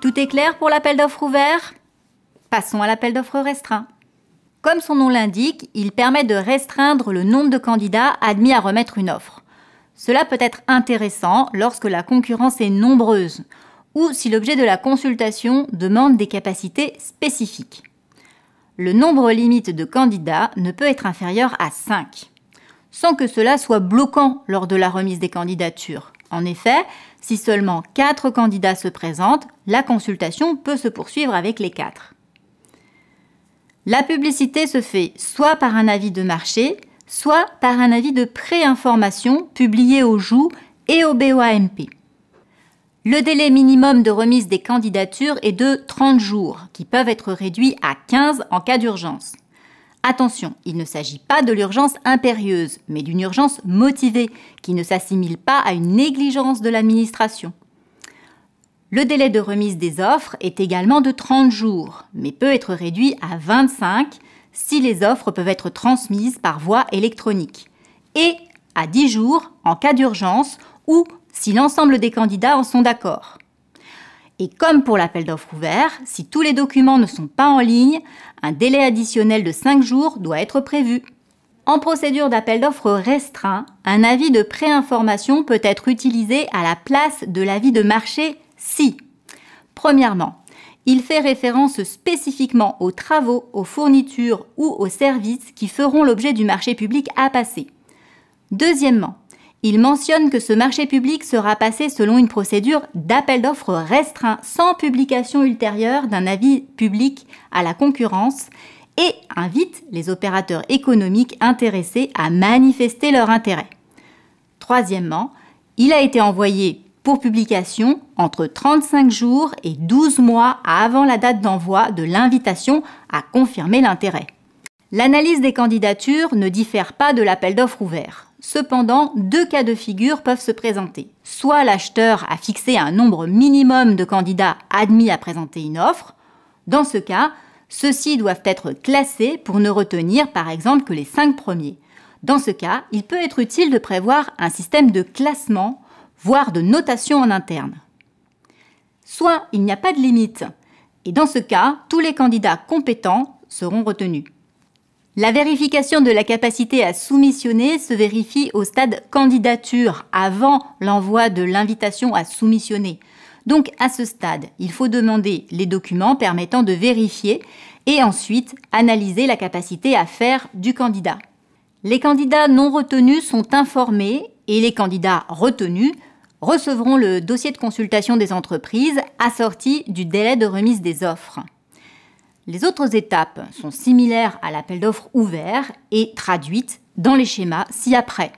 Tout est clair pour l'appel d'offres ouvert? Passons à l'appel d'offres restreint. Comme son nom l'indique, il permet de restreindre le nombre de candidats admis à remettre une offre. Cela peut être intéressant lorsque la concurrence est nombreuse ou si l'objet de la consultation demande des capacités spécifiques. Le nombre limite de candidats ne peut être inférieur à 5, sans que cela soit bloquant lors de la remise des candidatures. En effet, si seulement 4 candidats se présentent, la consultation peut se poursuivre avec les 4. La publicité se fait soit par un avis de marché, soit par un avis de pré-information publié au JOU et au BOAMP. Le délai minimum de remise des candidatures est de 30 jours, qui peuvent être réduits à 15 en cas d'urgence. Attention, il ne s'agit pas de l'urgence impérieuse, mais d'une urgence motivée, qui ne s'assimile pas à une négligence de l'administration. Le délai de remise des offres est également de 30 jours, mais peut être réduit à 25 si les offres peuvent être transmises par voie électronique, et à 10 jours en cas d'urgence ou si l'ensemble des candidats en sont d'accord. Et comme pour l'appel d'offres ouvert, si tous les documents ne sont pas en ligne, un délai additionnel de 5 jours doit être prévu. En procédure d'appel d'offres restreint, un avis de préinformation peut être utilisé à la place de l'avis de marché si, premièrement, il fait référence spécifiquement aux travaux, aux fournitures ou aux services qui feront l'objet du marché public à passer. Deuxièmement, il mentionne que ce marché public sera passé selon une procédure d'appel d'offres restreint sans publication ultérieure d'un avis public à la concurrence et invite les opérateurs économiques intéressés à manifester leur intérêt. Troisièmement, il a été envoyé pour publication entre 35 jours et 12 mois avant la date d'envoi de l'invitation à confirmer l'intérêt. L'analyse des candidatures ne diffère pas de l'appel d'offres ouvert. Cependant, deux cas de figure peuvent se présenter. Soit l'acheteur a fixé un nombre minimum de candidats admis à présenter une offre. Dans ce cas, ceux-ci doivent être classés pour ne retenir par exemple que les cinq premiers. Dans ce cas, il peut être utile de prévoir un système de classement voire de notation en interne. Soit il n'y a pas de limite, et dans ce cas, tous les candidats compétents seront retenus. La vérification de la capacité à soumissionner se vérifie au stade candidature, avant l'envoi de l'invitation à soumissionner. Donc à ce stade, il faut demander les documents permettant de vérifier et ensuite analyser la capacité à faire du candidat. Les candidats non retenus sont informés et les candidats retenus recevront le dossier de consultation des entreprises assorti du délai de remise des offres. Les autres étapes sont similaires à l'appel d'offres ouvert et traduites dans les schémas ci-après.